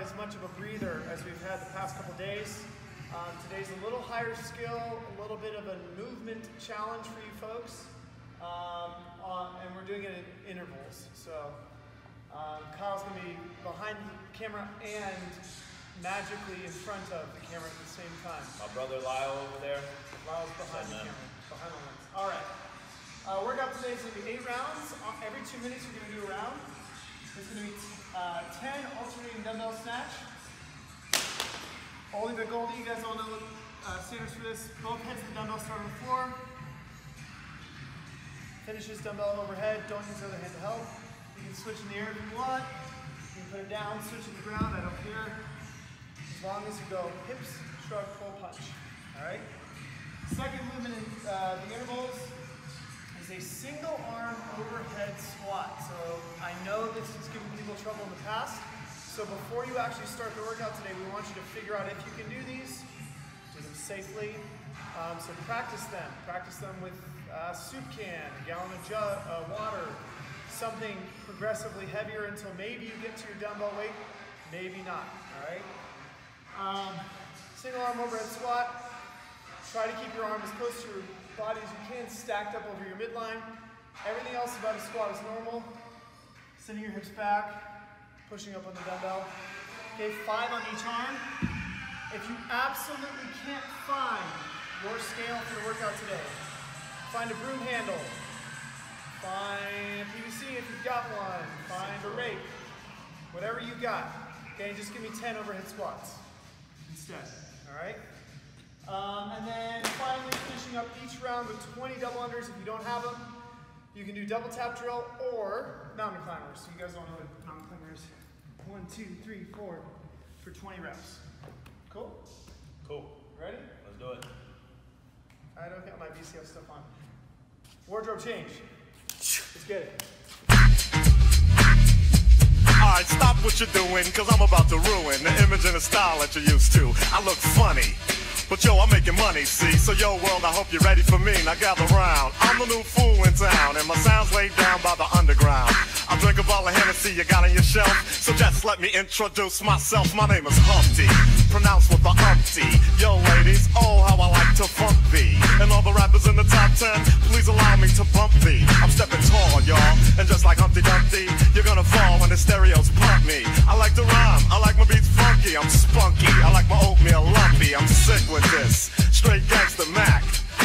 as much of a breather as we've had the past couple days. Um, today's a little higher skill, a little bit of a movement challenge for you folks. Um, uh, and we're doing it in intervals. So um, Kyle's gonna be behind the camera and magically in front of the camera at the same time. My brother Lyle over there. Lyle's behind the camera, behind the lens. All right. Uh, workout today is gonna be eight rounds. Every two minutes we're gonna do a round. It's gonna be uh, 10 alternating dumbbell snatch. Only but Goldie, you guys all know the uh, standards for this. Both heads of the dumbbell start on the floor. Finish this dumbbell overhead. Don't use the other hand to help. You can switch in the air if you want. You can put it down, switch to the ground. I don't care. As long as you go hips, shrug, full punch. All right. Second movement in uh, the intervals a single arm overhead squat. So I know this has given people trouble in the past. So before you actually start the workout today, we want you to figure out if you can do these, do them safely. Um, so practice them. Practice them with a soup can, a gallon of ju- uh, water, something progressively heavier until maybe you get to your dumbbell weight, maybe not. All right. Um, single arm overhead squat. Try to keep your arm as close to your body as you can, stacked up over your midline. Everything else about a squat is normal. Sending your hips back, pushing up on the dumbbell. Okay, five on each arm. If you absolutely can't find your scale for the workout today, find a broom handle. Find PVC if you've got one. Find a rake. Whatever you got. Okay, just give me 10 overhead squats instead. All right? Um, and then finally finishing up each round with 20 double unders if you don't have them. You can do double tap drill or mountain climbers. So you guys don't know what mountain climbers. One, two, three, four for 20 reps. Cool? Cool. Ready? Let's do it. I don't got my VCF stuff on. Wardrobe change. Let's get it. Alright, stop what you're doing, cause I'm about to ruin the image and the style that you're used to. I look funny. But yo, I'm making money, see? So yo, world, I hope you're ready for me. Now gather round. I'm the new fool in town, and my sound's laid down by the underground. I drink a bottle of Hennessy you got on your shelf. So just let me introduce myself. My name is Humpty, pronounced with the umpty. Yo, ladies, oh, how I like to funk thee. And all the rappers in the top ten, please allow me to bump thee. I'm stepping tall, y'all. And just like Humpty Dumpty, you're gonna fall when the stereos pump me. I like to rhyme, funky, I'm spunky. I like my oatmeal lumpy, I'm sick with this. Straight gangster Mac.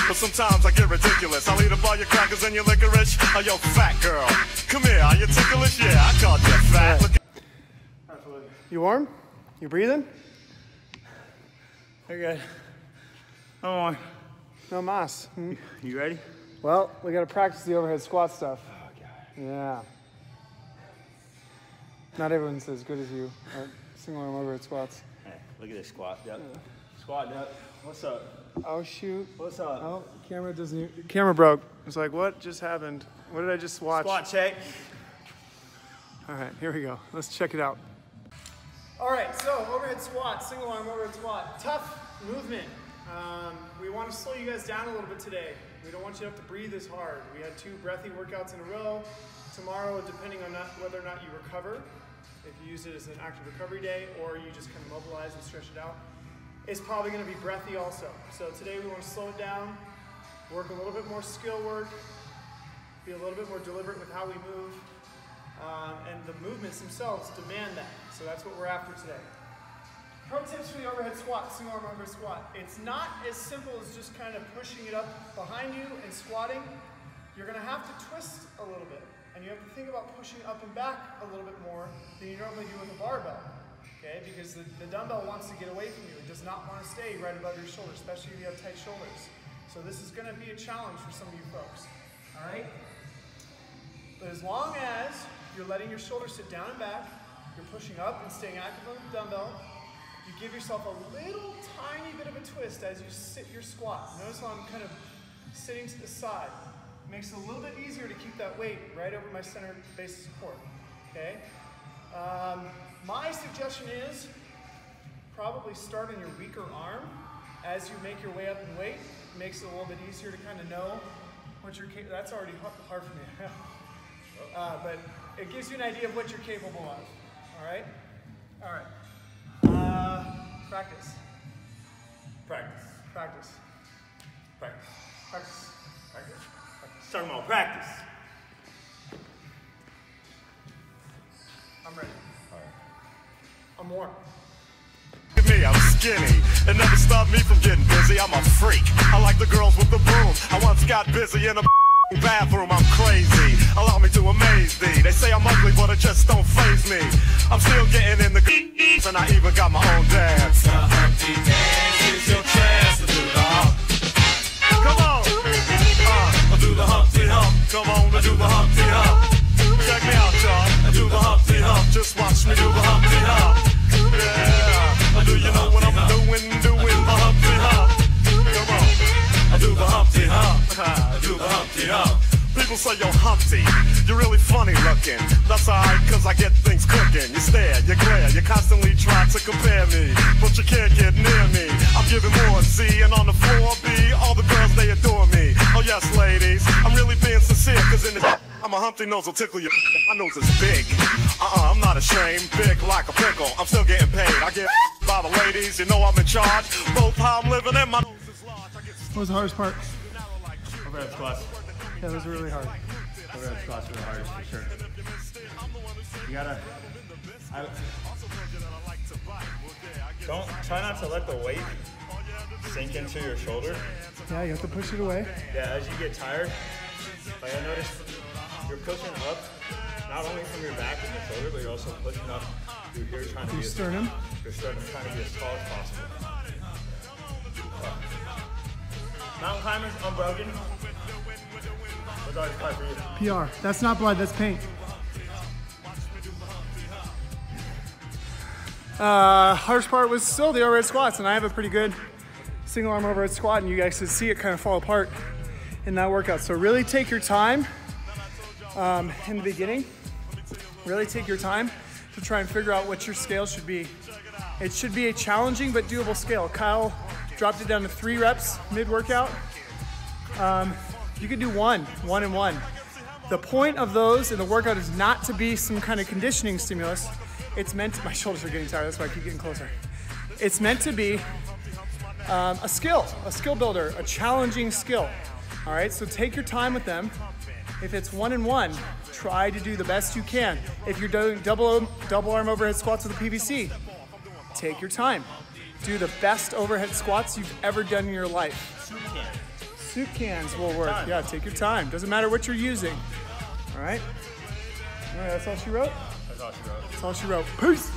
But sometimes I get ridiculous. I'll eat up all your crackers and your licorice. Oh, yo, fat girl. Come here, are you ticklish? Yeah, I called you fat. Look You warm? You breathing? You're good. Come on. No mas. Hmm? You ready? Well, we gotta practice the overhead squat stuff. Yeah. Not everyone's as good as you at single arm overhead squats. Hey, look at this squat. Yep. Squat up. What's up? Oh shoot. What's up? Oh, camera doesn't. Camera broke. It's like, what just happened? What did I just watch? Squat check. All right, here we go. Let's check it out. All right, so overhead squat, single arm overhead squat. Tough movement. Um, we want to slow you guys down a little bit today. We don't want you to have to breathe as hard. We had two breathy workouts in a row. Tomorrow, depending on not, whether or not you recover, if you use it as an active recovery day or you just kind of mobilize and stretch it out, it's probably going to be breathy also. So today we want to slow it down, work a little bit more skill work, be a little bit more deliberate with how we move. Um, and the movements themselves demand that. So that's what we're after today. Pro tips for the overhead squat, single arm overhead squat. It's not as simple as just kind of pushing it up behind you and squatting. You're gonna have to twist a little bit. And you have to think about pushing up and back a little bit more than you normally do with a barbell. Okay, because the, the dumbbell wants to get away from you. It does not want to stay right above your shoulder, especially if you have tight shoulders. So this is gonna be a challenge for some of you folks. All right? But as long as you're letting your shoulders sit down and back, you're pushing up and staying active on the dumbbell, you give yourself a little tiny bit of a twist as you sit your squat. Notice how I'm kind of sitting to the side. Makes it a little bit easier to keep that weight right over my center base of support. Okay? Um, my suggestion is probably start on your weaker arm as you make your way up in weight. Makes it a little bit easier to kind of know what you're capable. That's already hard for me. uh, but it gives you an idea of what you're capable of. All right. All right. Practice. Practice. Practice. Practice. Practice. Practice. Talking about practice. I'm ready. I'm warm. Look at me, I'm skinny. It never stopped me from getting busy. I'm a freak. I like the girls with the broom. I once got busy in a bathroom. I'm crazy. Allow me to amaze thee. They say I'm ugly, but it just don't phase me. I'm still getting in the and I even got my own dance. Come on, to do the Humpty Hump. Check me out, y'all. Do the Humpty Hump. Just watch me do the Humpty Hump. Yeah. Do you know what I'm doing? Doing the Humpty Hump. Come on. I do the Humpty Hump. I do the Humpty Hump. People say, yo, Humpty, you're really funny looking. That's alright, cause I get things cooking. You stare, you glare, you constantly try to compare me. But you can't get near me. I'm giving more C, and on the floor B, all the girls, they adore me. Oh, yes, ladies, I'm really being sincere, cause in the I'm a Humpty nose will tickle your My nose is big. Uh-uh, I'm not ashamed. Big like a pickle. I'm still getting paid. I get by the ladies, you know I'm in charge. Both how I'm living and my nose is large. I get What was the hardest part? Overhead squats. Yeah, that was really hard. Overhead squats are the hardest for sure. You gotta. I, Don't try not to let the weight sink into your shoulder. Yeah, you have to push it away. Yeah, as you get tired, like I noticed, you're pushing up not only from your back and your shoulder, but you're also pushing up through here, trying to Your be as, sternum. your sternum, trying to be as tall as possible. Mountain climbers, unbroken. What's always part for you? PR. That's not blood, that's paint. Uh, hardest part was still the overhead squats, and I have a pretty good single arm overhead squat, and you guys can see it kind of fall apart in that workout. So really take your time um, in the beginning. Really take your time to try and figure out what your scale should be. It should be a challenging but doable scale. Kyle dropped it down to three reps mid-workout. Um, you could do one, one and one. The point of those in the workout is not to be some kind of conditioning stimulus. It's meant to, my shoulders are getting tired, that's why I keep getting closer. It's meant to be um, a skill, a skill builder, a challenging skill. All right, so take your time with them. If it's one and one, try to do the best you can. If you're doing double, double arm overhead squats with a PVC, take your time. Do the best overhead squats you've ever done in your life. Soup cans will work. Yeah, take your time. Doesn't matter what you're using. All right? All right, that's all she wrote? That's all she wrote. That's all she wrote. Peace.